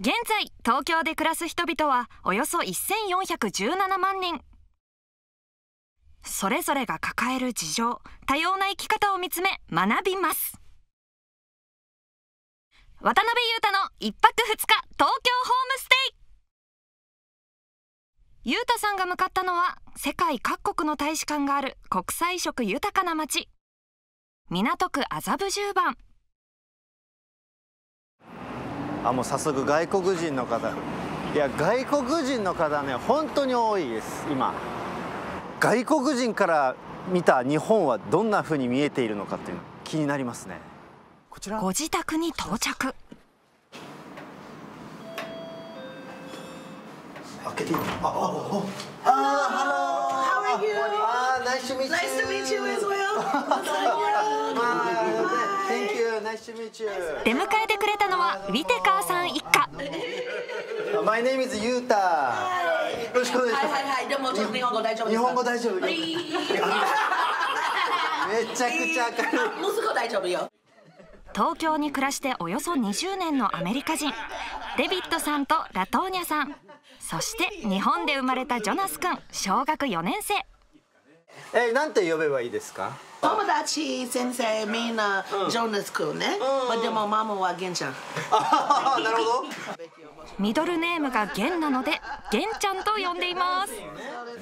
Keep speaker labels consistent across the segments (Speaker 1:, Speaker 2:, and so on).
Speaker 1: 現在東京で暮らす人々はおよそ1417万人。それぞれが抱える事情多様な生き方を見つめ学びます。渡辺裕太の一泊二日東京ホームステイ。裕太さんが向かったのは世界各国の大使館がある国際色豊かな街。港区麻布十番。
Speaker 2: あもう早速外国人の方。いや外国人の方ね本当に多いです今。外国人から見た日本はどんな風に見えているのかっていうの気になりますね。こちら。
Speaker 1: ご自宅に到着。
Speaker 2: 開けていいの？ああああ。
Speaker 3: How are you?
Speaker 2: ああ nice to meet you
Speaker 3: Nice to meet you as well.
Speaker 1: 出迎えてくれたのはウィテカーさん一家
Speaker 2: My name is よろしくお願いします
Speaker 3: はいはいはい。でもちょっと日本語大丈夫。
Speaker 2: 日本語大丈夫
Speaker 3: はい。
Speaker 2: めちゃくちゃ明るい
Speaker 3: 息子大丈夫よ。
Speaker 1: 東京に暮らしておよそ20年のアメリカ人デビッドさんとラトーニャさんそして日本で生まれたジョナス君小学4年生
Speaker 2: えなんて呼べばいいですか？
Speaker 3: 友達先生みんなジョナス君ね。まあでもママはゲンちゃん。
Speaker 2: あなるほど。
Speaker 1: ミドルネームがゲンなのでゲンちゃんと呼んでいます。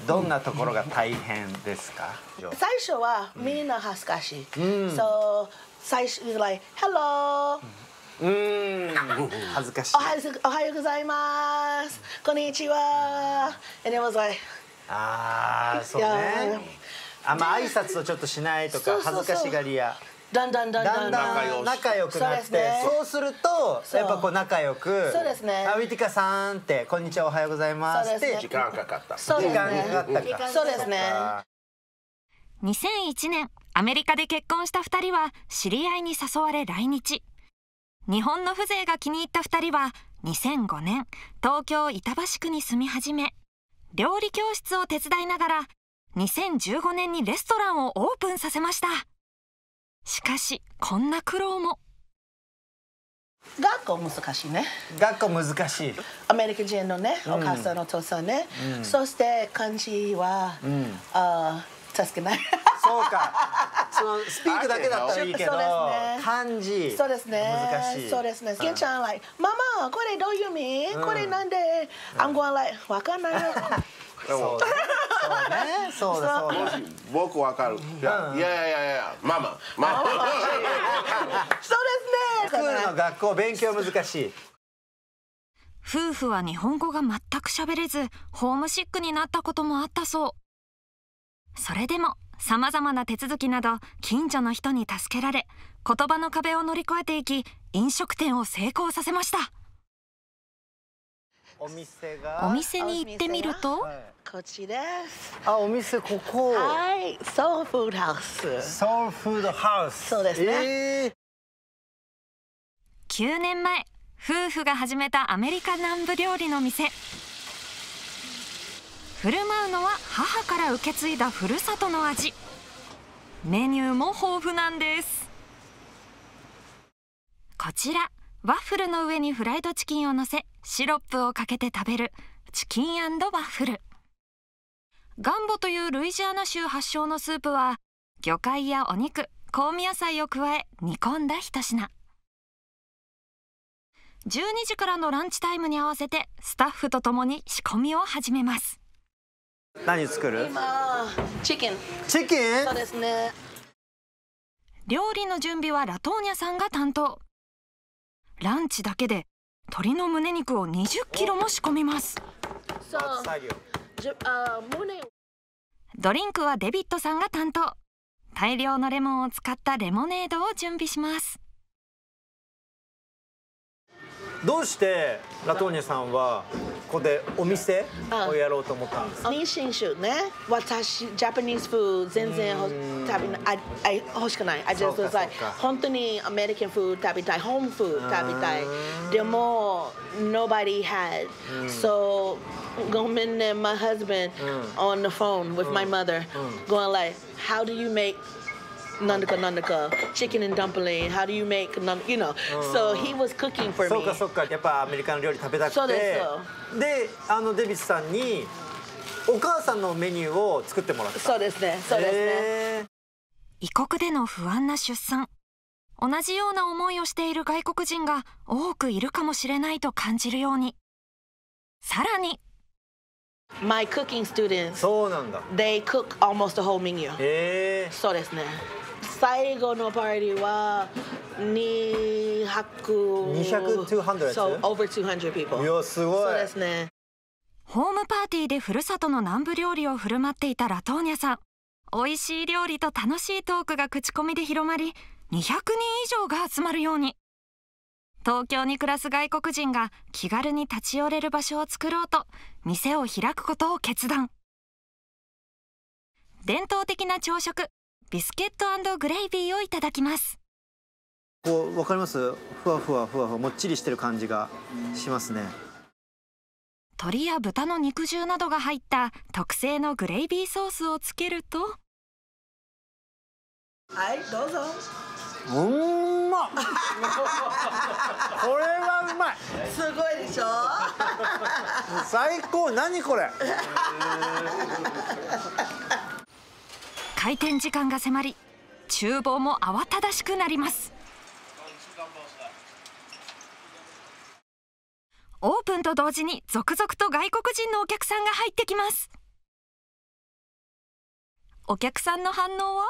Speaker 2: どんなところが大変ですか？
Speaker 3: 最初はみんな恥ずかしい。そう最初 like hello
Speaker 2: うん。恥ずかしい。
Speaker 3: おはようおはようございます。こんにちは。And it was like
Speaker 2: ああそうねあんま挨拶をちょっとしないとか恥ずかしがり屋。
Speaker 3: だんだんだんだん。
Speaker 2: だんだん仲良くなって
Speaker 3: そうです
Speaker 2: るとやっぱこう仲良く
Speaker 3: そうですね。
Speaker 2: あウィティカさんってこんにちはおはようございますって
Speaker 4: 時間かかった。
Speaker 3: そうです
Speaker 2: 時間かか
Speaker 3: ね。
Speaker 2: ったか。
Speaker 3: そうですね。
Speaker 2: あ
Speaker 1: 2001年アメリカで結婚した2人は知り合いに誘われ来日。日本の風情が気に入った2人は2005年東京板橋区に住み始め。料理教室を手伝いながら2015年にレストランをオープンさせましたしかしこんな苦労も
Speaker 3: 学校難しいね。
Speaker 2: 学校難しい
Speaker 3: アメリカ人のね、お母さんのお父さんね。そして漢字は、あー助けない。
Speaker 2: そうか そのスピークだけだったらいいけど
Speaker 3: そうですね
Speaker 2: 漢字
Speaker 3: そうですね。
Speaker 2: 難しい
Speaker 3: そうですね。ゲンちゃん like ママこれどういう意味？これなんで？I'm going like わかんないよ。
Speaker 4: でも
Speaker 2: そうね。そうだそう。だ。
Speaker 4: 僕わかる。いやいやいやいやママ。ママ。
Speaker 3: そうですね。
Speaker 2: スクールの学校勉強難しい。
Speaker 1: 夫婦は日本語が全く喋れずホームシックになったこともあったそう。それでもさまざまな手続きなど近所の人に助けられ言葉の壁を乗り越えていき飲食店を成功させました
Speaker 2: お店が？
Speaker 1: お店に行ってみると？
Speaker 2: はい。
Speaker 3: こっちです。
Speaker 2: あお店ここ。
Speaker 3: はい、ソウルフードハウス。
Speaker 2: ソウルフードハウス
Speaker 3: そうですね。
Speaker 2: えー。
Speaker 1: 9年前夫婦が始めたアメリカ南部料理の店。振る舞うのは母から受け継いだふるさとの味。メニューも豊富なんです。こちらワッフルの上にフライドチキンをのせシロップをかけて食べるチキンワッフル。ガンボというルイジアナ州発祥のスープは魚介やお肉香味野菜を加え煮込んだ一品。12時からのランチタイムに合わせてスタッフと共に仕込みを始めます。
Speaker 2: 何作る？
Speaker 3: 今、チキン。
Speaker 2: チキン？
Speaker 3: そうですね。
Speaker 1: 料理の準備はラトーニャさんが担当ランチだけで鶏の胸肉を20キロも仕込みます。ドリンクはデビッドさんが担当。大量のレモンを使ったレモネードを準備します。
Speaker 2: どうしてラトーニャさんはここでお店をやろうと思ったんですか
Speaker 3: 妊娠中ね、私、ジャパニーズフード全然ほ食べなああ欲しくない。I
Speaker 2: そう
Speaker 3: just
Speaker 2: か
Speaker 3: was like
Speaker 2: そうか
Speaker 3: 本当にアメリカンフード食べたい、ホームフード食べたい。でも、nobody had. So, ごめんね、my husband on the phone with my mother going like, how do you make nandaka nandaka chicken and dumpling. How do you make nan- you know? So he was cooking for
Speaker 2: そう
Speaker 3: me.
Speaker 2: かそうかやっぱアメリカの料理食べたくて
Speaker 3: そうですそ
Speaker 2: であのデビスさんにお母さんのメニューを作ってもらった
Speaker 3: そうですね。そうですね。
Speaker 1: 異国での不安な出産同じような思いをしている外国人が多くいるかもしれないと感じるようにさらに
Speaker 3: My cooking students,
Speaker 2: そうなんだ
Speaker 3: they cook almost the whole menu.
Speaker 2: へえ
Speaker 3: そうですね。最後のパーティーは200
Speaker 2: 200 200
Speaker 3: So over 200 people.
Speaker 2: いやすごい。
Speaker 3: そうですね。
Speaker 1: ホームパーティーでふるさとの南部料理を振る舞っていたラトーニャさん。美味しい料理と楽しいトークが口コミで広まり200人以上が集まるように。東京に暮らす外国人が気軽に立ち寄れる場所を作ろうと店を開くことを決断。伝統的な朝食ビスケットグレイビーをいただきます。
Speaker 2: こうわかります？ふわふわふわふわもっちりしてる感じがしますね。
Speaker 1: 鶏や豚の肉汁などが入った特製のグレイビーソースをつけると。
Speaker 3: はい、どうぞ。
Speaker 2: うんまっ！これはうまい！
Speaker 3: すごいでしょ？
Speaker 2: 最高！何これ
Speaker 1: 開店時間が迫り厨房も慌ただしくなります。オープンと同時に続々と外国人のお客さんが入ってきます。お客さんの反応は？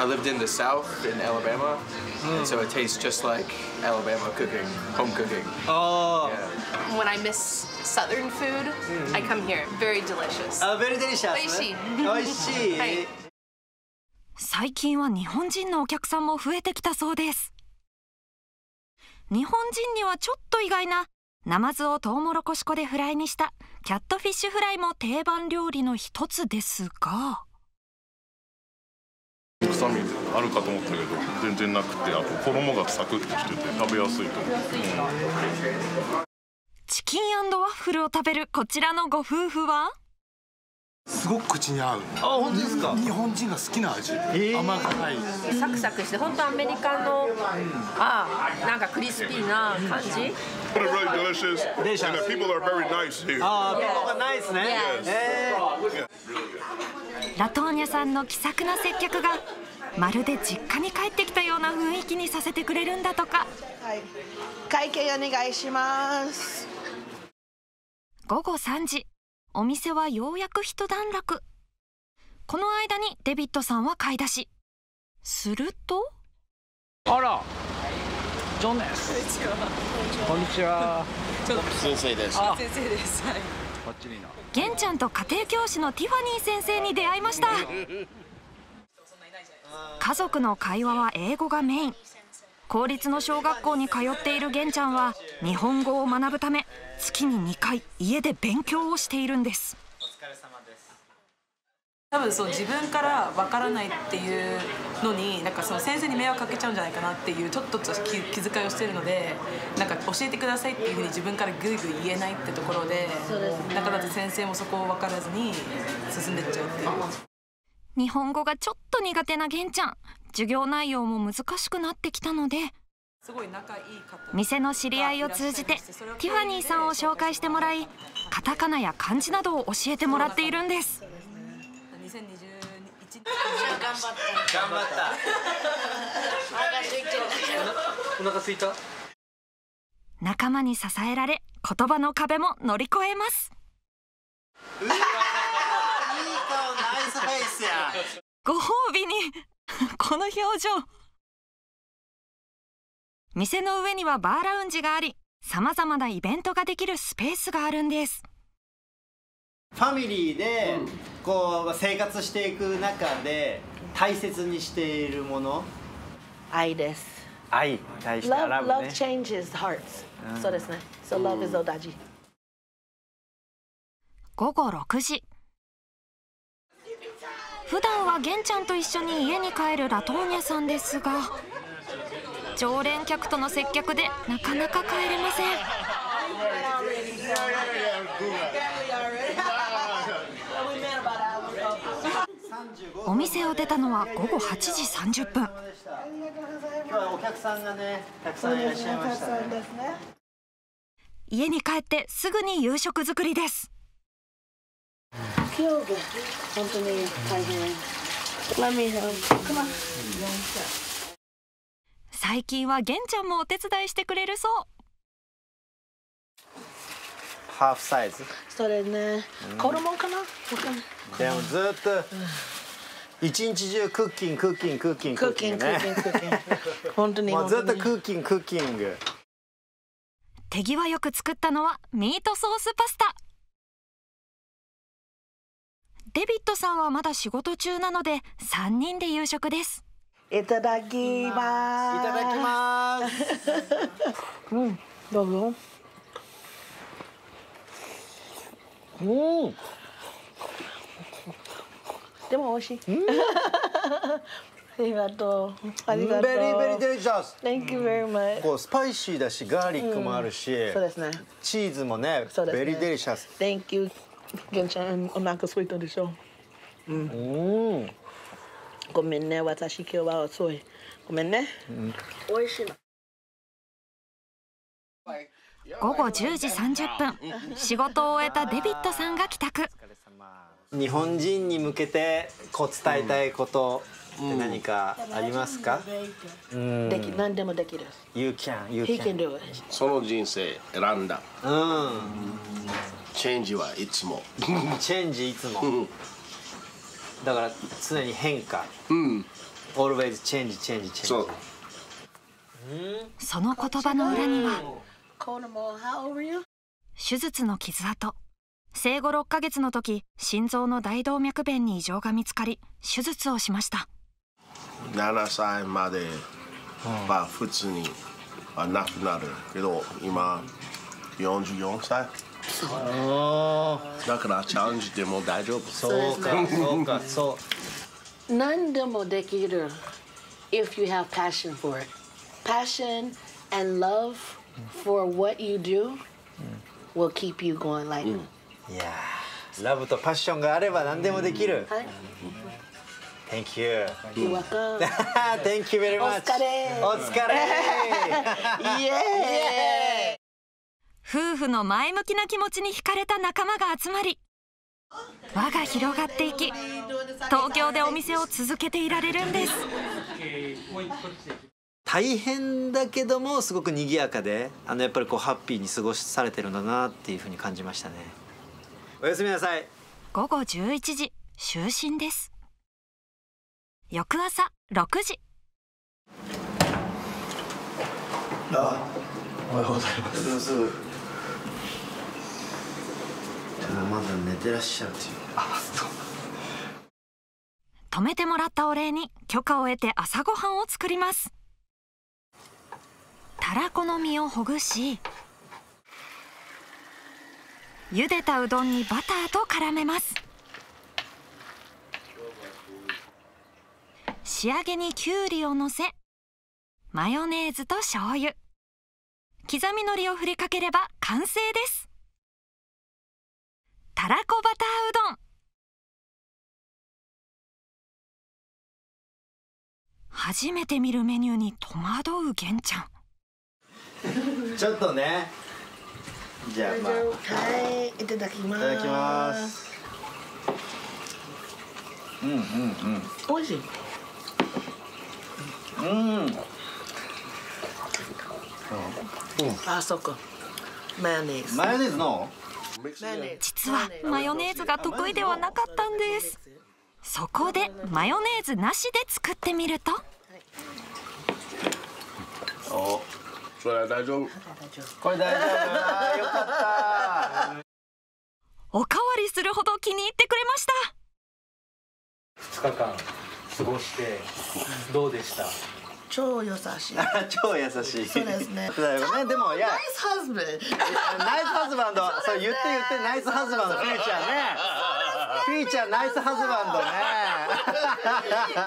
Speaker 5: I lived in the South in Alabama, and so it tastes just like Alabama cooking, home cooking.
Speaker 2: あ
Speaker 5: Yeah.
Speaker 6: when I miss Southern food, I come here. Very delicious.
Speaker 2: あ very delicious
Speaker 6: 美味しい
Speaker 2: 美味しい、
Speaker 6: はい
Speaker 1: 最近は日本人のお客さんも増えてきたそうです日本人にはちょっと意外なナマズをトウモロコシ粉でフライにしたキャットフィッシュフライも定番料理の一つですが
Speaker 7: 臭みあるかと思ったけど全然なくてあと衣がサクッとしてて食べやすいと思う、
Speaker 1: チキンワッフルを食べるこちらのご夫婦は？
Speaker 8: すごく口に合う。
Speaker 2: あ本当ですか？
Speaker 8: 日本人が好きな味、甘辛い。
Speaker 9: サクサクして本当アメリカのああなんかクリスピーな感じ
Speaker 7: ？But it's really delicious, and the people are very nice here.
Speaker 2: あーここがないですね、
Speaker 9: Yes.
Speaker 2: え
Speaker 1: ラトーニャさんの気さくな接客がまるで実家に帰ってきたような雰囲気にさせてくれるんだとか
Speaker 3: はい。会計お願いします。
Speaker 1: 午後3時お店はようやく一段落この間にデビッドさんは買い出しすると
Speaker 10: あら、ジョンです。こんにちは。
Speaker 4: 先生です。
Speaker 10: あ、先生です。はい。
Speaker 1: ゲンちゃんと家庭教師のティファニー先生に出会いました家族の会話は英語がメイン公立の小学校に通っているゲンちゃんは日本語を学ぶため月に2回家で勉強をしているんです
Speaker 11: 多分そう自分からわからないっていうのになんかその先生に迷惑かけちゃうんじゃないかなっていうちょっと気遣いをしてるのでなんか教えてくださいっていうふうに自分からグイグイ言えないってところでだから先生もそこを分からずに進んでっちゃうっていう。
Speaker 1: 日本語がちょっと苦手なゲンちゃん。授業内容も難しくなってきたので店の知り合いを通じてティファニーさんを紹介してもらいカタカナや漢字などを教えてもらっているんです。
Speaker 11: 2021年
Speaker 2: 頑張ったお腹空いた？
Speaker 1: 仲間に支えられ言葉の壁も乗り越えます
Speaker 2: イスフェイスや
Speaker 1: ご褒美に この表情。店の上にはバーラウンジがありさまざまなイベントができるスペースがあるんです。
Speaker 2: ファミリーでこう生活していく中で大切にしているもの。
Speaker 3: 愛です。
Speaker 2: 愛対して
Speaker 3: love changes hearts. そうですね。So love is 大事。
Speaker 1: 午後6時普段はゲンちゃんと一緒に家に帰るラトーニャさんですが常連客との接客でなかなか帰れません。お店を出たのは午後8時30分。
Speaker 2: 今日はお客さんがねたくさんいらっしゃいましたね。
Speaker 1: 家に帰ってすぐに夕食作りです
Speaker 3: 今日本当に大変 Let me help Come on
Speaker 1: 最近は玄ちゃんもお手伝いしてくれるそう。
Speaker 2: ハーフサイズ
Speaker 3: それね。子供かな？
Speaker 2: でもずっと一日中クッキングクッキングクッキング
Speaker 3: クッキングクッキングクッキン。グ本当に
Speaker 2: ずっとクッキングクッキング。
Speaker 1: 手際よく作ったのはミートソースパスタデビッドさんはまだ仕事中なので3人で夕食です。
Speaker 3: いただきます。
Speaker 2: いただきます。
Speaker 3: うん。どうぞ。うん。でも美味しい、ありがとう。ありがとう。
Speaker 2: very very delicious。
Speaker 3: Thank you very much
Speaker 2: こうスパイシーだしガーリックもあるし、
Speaker 3: そうですね。
Speaker 2: チーズもね
Speaker 3: そうですね。
Speaker 2: very delicious。
Speaker 3: Thank you ゲンちゃんお腹空いたでしょうんごめんね私今日は遅いごめんね、美味しいの
Speaker 1: 午後10時30分仕事を終えたデビッドさんが帰宅
Speaker 2: 日本人に向けてこう伝えたいことって何かありますか、うん。
Speaker 3: でき何でもできる。
Speaker 2: You can, you can
Speaker 3: can do it
Speaker 4: その人生選んだ。
Speaker 2: うん。
Speaker 4: チェンジはいつも。
Speaker 2: チェンジいつも。だから常に変化。
Speaker 4: うん。
Speaker 2: Always change change change
Speaker 4: そう。
Speaker 1: その言葉の裏には?手術の傷跡。生後6ヶ月の時心臓の大動脈弁に異常が見つかり手術をしました
Speaker 4: 7歳までは普通にはなくなるけど今44歳だからチャレンジでも大丈夫
Speaker 2: そうかそうかそう
Speaker 3: 何でもできる if you have passion for it passion and love for what you do will keep you going like
Speaker 2: いやーラブとパッションがあれば何でもできる、
Speaker 3: はい
Speaker 2: Thank you.
Speaker 3: You're welcome.
Speaker 2: Thank you very much.
Speaker 3: お疲れ
Speaker 2: お疲れ
Speaker 3: イエーイ
Speaker 1: 夫婦の前向きな気持ちに惹かれた仲間が集まり輪が広がっていき東京でお店を続けていられるんです。
Speaker 2: 大変だけどもすごく賑やかであのやっぱりこうハッピーに過ごされてるんだなっていうふうに感じましたね。おやすみなさい。
Speaker 1: 午後11時就寝です翌朝6時。
Speaker 2: あおはようございます。まだ寝てらっしゃるっていう。あそう。
Speaker 1: 泊めてもらったお礼に許可を得て朝ごはんを作ります。たらこの実をほぐし茹でたうどんにバターと絡めます仕上げにきゅうりをのせマヨネーズと醤油。刻み海苔を振りかければ完成です。たらこバターうどん。初めて見るメニューに戸惑う玄ちゃん。
Speaker 2: ちょっとね。じゃあまあ。い
Speaker 3: はいいただきます。
Speaker 2: ただきます。うんうんうん。
Speaker 3: 美味しい
Speaker 2: うん。
Speaker 3: あそっか。マヨネーズ。
Speaker 2: マヨネーズの？
Speaker 1: 実はマヨネーズが得意ではなかったんです。そこでマヨネーズなしで作ってみると。
Speaker 2: お
Speaker 4: それは大丈夫。
Speaker 2: これ大丈夫。よかった。
Speaker 1: おかわりするほど気に入ってくれました。
Speaker 10: 2日間過ごしてどうでした？
Speaker 3: 超優しい。
Speaker 2: 超優しい。
Speaker 3: そうですね。
Speaker 2: だよね。でもいや
Speaker 3: ナイスハズベン。
Speaker 2: ナイスハズバンド。そう言って言ってナイスハズバンド。フィーチャーね。フィーチャーナイスハズバンドね